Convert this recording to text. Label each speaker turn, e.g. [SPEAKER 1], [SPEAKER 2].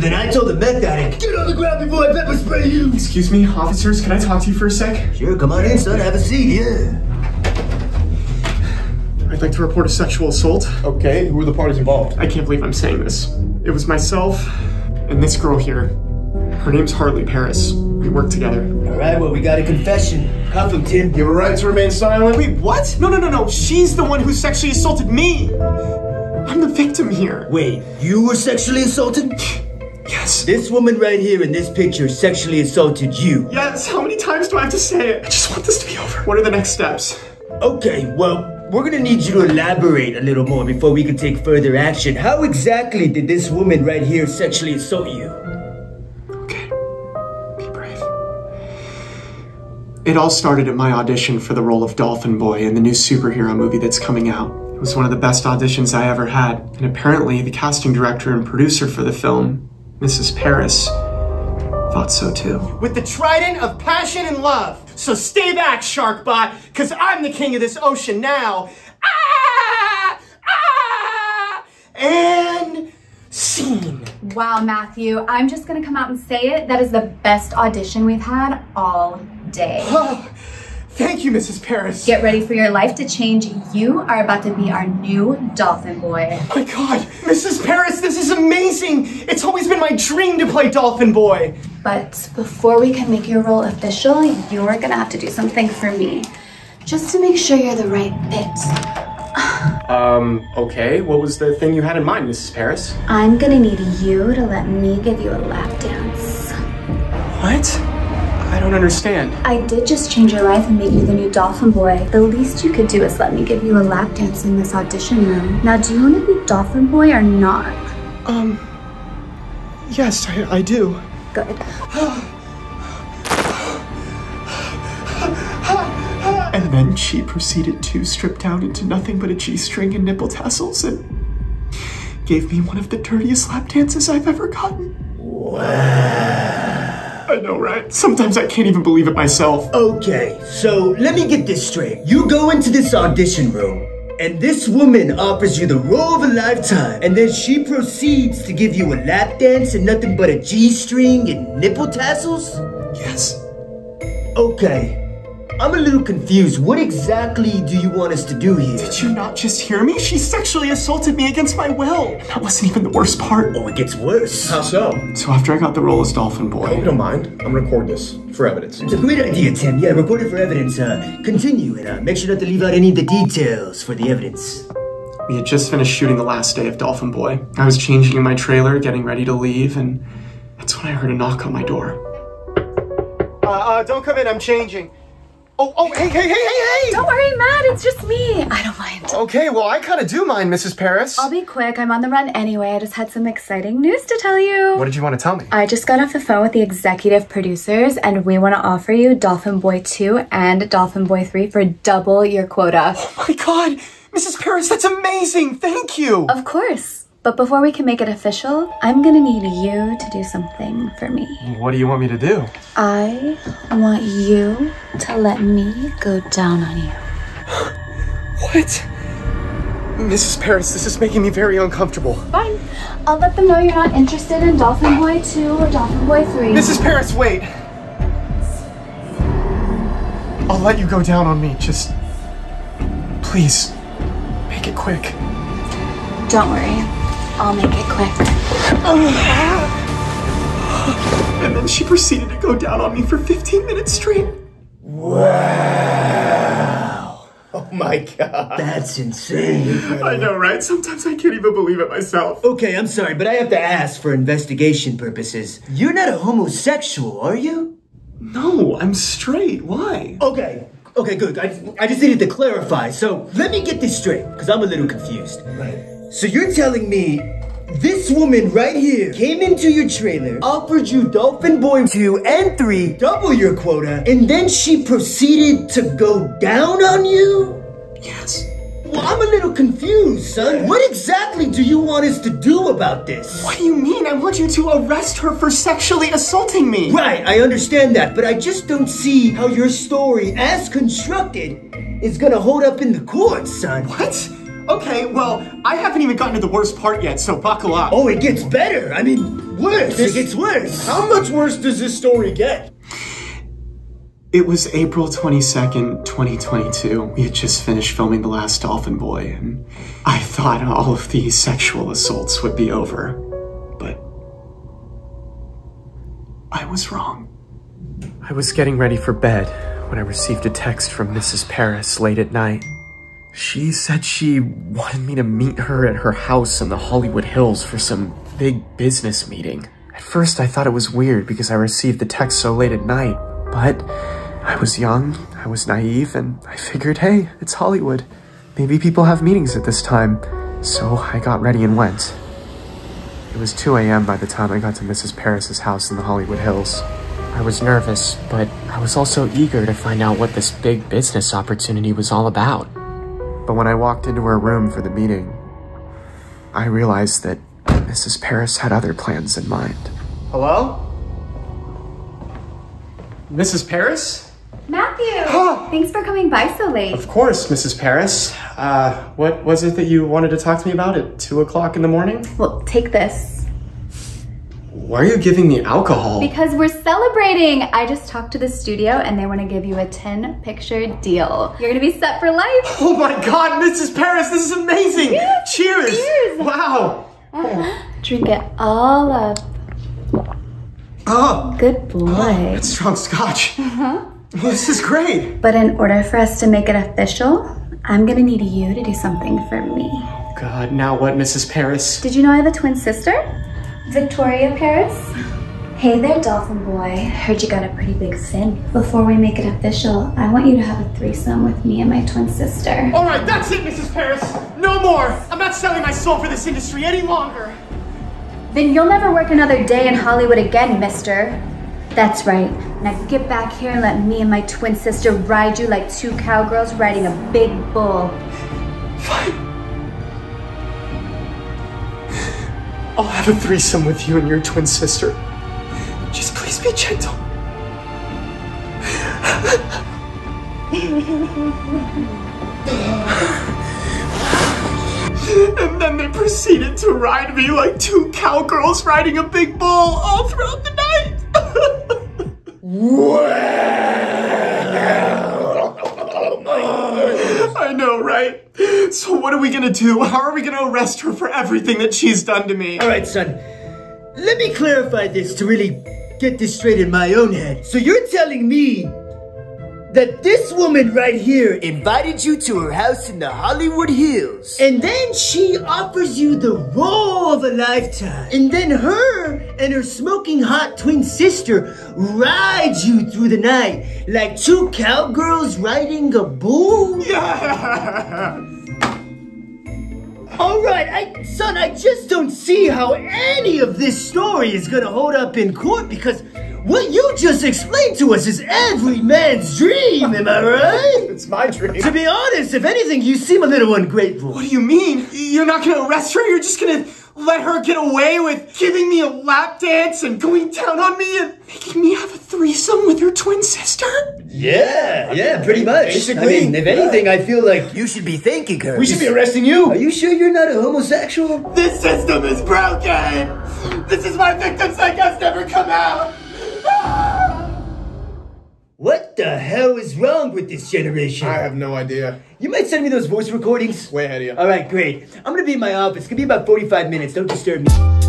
[SPEAKER 1] then I told the meth addict, get on the ground before I pepper spray you.
[SPEAKER 2] Excuse me, officers, can I talk to you for a sec?
[SPEAKER 1] Sure, come on in, son. Have a seat, yeah.
[SPEAKER 2] I'd like to report a sexual assault.
[SPEAKER 3] Okay, who are the parties involved?
[SPEAKER 2] I can't believe I'm saying this. It was myself and this girl here. Her name's Harley Paris. We work together.
[SPEAKER 1] All right, well, we got a confession. Cuff him, Tim.
[SPEAKER 3] You have a right to remain silent.
[SPEAKER 2] Wait, what? No, no, no, no. She's the one who sexually assaulted me. I'm the victim here.
[SPEAKER 1] Wait, you were sexually assaulted?
[SPEAKER 2] Yes.
[SPEAKER 1] This woman right here in this picture sexually assaulted you.
[SPEAKER 2] Yes. How many times do I have to say it? I just want this to be over. What are the next steps?
[SPEAKER 1] Okay, well, we're gonna need you to elaborate a little more before we can take further action. How exactly did this woman right here sexually assault you?
[SPEAKER 2] Okay. Be brave. It all started at my audition for the role of Dolphin Boy in the new superhero movie that's coming out. It was one of the best auditions I ever had, and apparently the casting director and producer for the film, Mrs. Paris, thought so too.
[SPEAKER 4] with the trident of passion and love. So stay back, Sharkbot, because I'm the king of this ocean now. Ah! Ah! And scene.
[SPEAKER 5] Wow, Matthew, I'm just gonna come out and say it. That is the best audition we've had all day.
[SPEAKER 4] Oh, thank you, Mrs. Paris.
[SPEAKER 5] Get ready for your life to change. You are about to be our new dolphin boy.
[SPEAKER 4] Oh my God, Mrs. Paris, this is amazing. It's always been my dream to play Dolphin Boy.
[SPEAKER 5] But before we can make your role official, you're gonna have to do something for me. Just to make sure you're the right fit.
[SPEAKER 2] Um, okay. What was the thing you had in mind, Mrs. Paris?
[SPEAKER 5] I'm gonna need you to let me give you a lap dance.
[SPEAKER 2] What? I don't understand.
[SPEAKER 5] I did just change your life and make you the new dolphin boy. The least you could do is let me give you a lap dance in this audition room. Now, do you want to be dolphin boy or not?
[SPEAKER 2] Um, yes, I, I do.
[SPEAKER 5] Good.
[SPEAKER 2] And then she proceeded to strip down into nothing but a G string and nipple tassels and gave me one of the dirtiest lap dances I've ever gotten. Wow. I know, right? Sometimes I can't even believe it myself.
[SPEAKER 1] Okay, so let me get this straight. You go into this audition room, and this woman offers you the role of a lifetime, and then she proceeds to give you a lap dance and nothing but a G string and nipple tassels?
[SPEAKER 2] Yes.
[SPEAKER 1] Okay, I'm a little confused. What exactly do you want us to do here?
[SPEAKER 2] Did you not just hear me? She sexually assaulted me against my will. And that wasn't even the worst part.
[SPEAKER 1] Oh, it gets worse.
[SPEAKER 3] How so?
[SPEAKER 2] So after I got the role as Dolphin Boy.
[SPEAKER 3] Hope
[SPEAKER 2] Boy,
[SPEAKER 3] you don't mind. I'm gonna record this for evidence.
[SPEAKER 1] It's a great idea, Tim. Yeah, record it for evidence. Uh, continue and uh, make sure not to leave out any of the details for the evidence.
[SPEAKER 2] we had just finished shooting the last day of Dolphin Boy. I was changing in my trailer, getting ready to leave, and that's when I heard a knock on my door.
[SPEAKER 4] Uh, uh, don't come in, I'm changing. Oh, oh, hey, hey, hey, hey, hey!
[SPEAKER 5] Don't worry, Matt, it's just me. I don't mind.
[SPEAKER 4] Okay, well, I kind of do mind, Mrs. Paris.
[SPEAKER 5] I'll be quick. I'm on the run anyway. I just had some exciting news to tell you.
[SPEAKER 4] What did you want to tell me?
[SPEAKER 5] I just got off the phone with the executive producers, and we want to offer you Dolphin Boy 2 and Dolphin Boy 3 for double your quota.
[SPEAKER 4] Oh my God, Mrs. Paris, that's amazing. Thank you.
[SPEAKER 5] Of course. But before we can make it official, I'm gonna need you to do something for me.
[SPEAKER 2] What do you want me to do?
[SPEAKER 5] I want you to let me go down on you.
[SPEAKER 4] What? Mrs. Paris, this is making me very uncomfortable.
[SPEAKER 5] Fine. I'll let them know you're not interested in Dolphin Boy 2 or Dolphin Boy 3.
[SPEAKER 4] Mrs. Paris, wait. I'll let you go down on me. Just please make it quick.
[SPEAKER 5] Don't worry. I'll make it quick.
[SPEAKER 2] And then she proceeded to go down on me for 15 minutes straight. Wow.
[SPEAKER 3] Oh my god.
[SPEAKER 1] That's insane.
[SPEAKER 2] I know, right? Sometimes I can't even believe it myself.
[SPEAKER 1] Okay, I'm sorry, but I have to ask for investigation purposes. You're not a homosexual, are you?
[SPEAKER 2] No, I'm straight. Why?
[SPEAKER 1] Okay. Okay, good. I, I just needed to clarify. So let me get this straight, because I'm a little confused.
[SPEAKER 3] Right.
[SPEAKER 1] So you're telling me this woman right here came into your trailer, offered you Dolphin Boy 2 and 3, double your quota, and then she proceeded to go down on you?
[SPEAKER 2] Yes.
[SPEAKER 1] Well, I'm a little confused, son. What exactly do you want us to do about this?
[SPEAKER 2] What do you mean? I want you to arrest her for sexually assaulting me.
[SPEAKER 1] Right, I understand that, but I just don't see how your story, as constructed, is gonna hold up in the courts, son.
[SPEAKER 2] What? Okay, well, I haven't even gotten to the worst part yet, so buckle up.
[SPEAKER 1] Oh, it gets better. I mean, worse. it gets worse.
[SPEAKER 3] How much worse does this story get?
[SPEAKER 2] It was April 22nd, 2022. We had just finished filming The Last Dolphin Boy, and I thought all of these sexual assaults would be over. But I was wrong. I was getting ready for bed when I received a text from Mrs. Paris late at night. She said she wanted me to meet her at her house in the Hollywood Hills for some big business meeting. At first, I thought it was weird because I received the text so late at night, but I was young, I was naive, and I figured, hey, it's Hollywood. Maybe people have meetings at this time. So I got ready and went. It was 2 a.m. by the time I got to Mrs. Paris's house in the Hollywood Hills. I was nervous, but I was also eager to find out what this big business opportunity was all about. But when I walked into her room for the meeting, I realized that Mrs. Paris had other plans in mind. Hello? Mrs. Paris?
[SPEAKER 5] Matthew! Thanks for coming by so late.
[SPEAKER 2] Of course, Mrs. Paris. Uh, what was it that you wanted to talk to me about at 2 o'clock in the morning?
[SPEAKER 5] Well, take this.
[SPEAKER 2] Why are you giving me alcohol?
[SPEAKER 5] Because we're celebrating! I just talked to the studio and they want to give you a 10 picture deal. You're gonna be set for life.
[SPEAKER 2] Oh my god, Mrs. Paris, this is amazing! Cheers!
[SPEAKER 5] cheers.
[SPEAKER 2] Wow!
[SPEAKER 5] Drink it all up.
[SPEAKER 2] Oh,
[SPEAKER 5] Good boy.
[SPEAKER 2] it's strong scotch. Uh Well, this is great.
[SPEAKER 5] But in order for us to make it official, I'm gonna need you to do something for me.
[SPEAKER 2] God, now what, Mrs. Paris?
[SPEAKER 5] Did you know I have a twin sister? Victoria Paris? Hey there, Dolphin Boy. Heard you got a pretty big fin. Before we make it official, I want you to have a threesome with me and my twin sister.
[SPEAKER 4] All right, that's it, Mrs. Paris. No more. I'm not selling my soul for this industry any longer.
[SPEAKER 5] Then you'll never work another day in Hollywood again, mister. That's right. Now get back here and let me and my twin sister ride you like two cowgirls riding a big bull.
[SPEAKER 2] I'll have a threesome with you and your twin sister. Just please be gentle. and then they proceeded to ride me like two cowgirls riding a big bull all throughout the night. I know, right? So what are we gonna do? How are we gonna arrest her for everything that she's done to me?
[SPEAKER 1] All right, son. Let me clarify this to really get this straight in my own head. So you're telling me that this woman right here invited you to her house in the Hollywood Hills, and then she offers you the role of a lifetime, and then her and her smoking hot twin sister ride you through the night like two cowgirls riding a bull?
[SPEAKER 2] Yeah.
[SPEAKER 1] All right, I, son, I just don't see how any of this story is gonna hold up in court because what you just explained to us is every man's dream, am I right?
[SPEAKER 3] It's my dream.
[SPEAKER 1] To be honest, if anything, you seem a little ungrateful.
[SPEAKER 2] What do you mean? You're not gonna arrest her? You're just gonna let her get away with giving me a lap dance and going down on me and making me have a threesome with your twin sister?
[SPEAKER 1] Yeah, yeah, pretty much.
[SPEAKER 3] Basically,
[SPEAKER 1] I mean, if
[SPEAKER 3] yeah.
[SPEAKER 1] anything, I feel like you should be thanking her.
[SPEAKER 3] We should be arresting you.
[SPEAKER 1] Are you sure you're not a homosexual?
[SPEAKER 2] This system is broken! This is why victims like us never come out!
[SPEAKER 1] Wrong with this generation?
[SPEAKER 3] I have no idea.
[SPEAKER 1] You might send me those voice recordings.
[SPEAKER 3] Way ahead of you.
[SPEAKER 1] All right, great. I'm gonna be in my office. It's gonna be about 45 minutes. Don't disturb me.